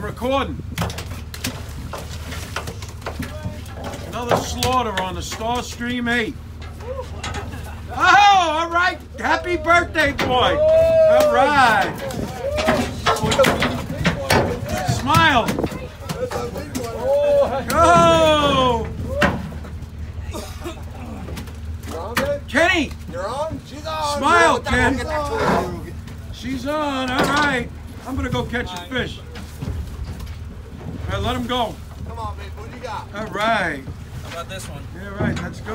recording. Another slaughter on the Starstream 8. Oh, all right. Happy birthday, boy. All right. Smile. Go. Kenny, You're on? She's on. Smile, Ken. get that to she's on. All right. I'm going to go catch a fish. All right, let him go. Come on, babe. What do you got? All right. How about this one? Yeah, right. That's good.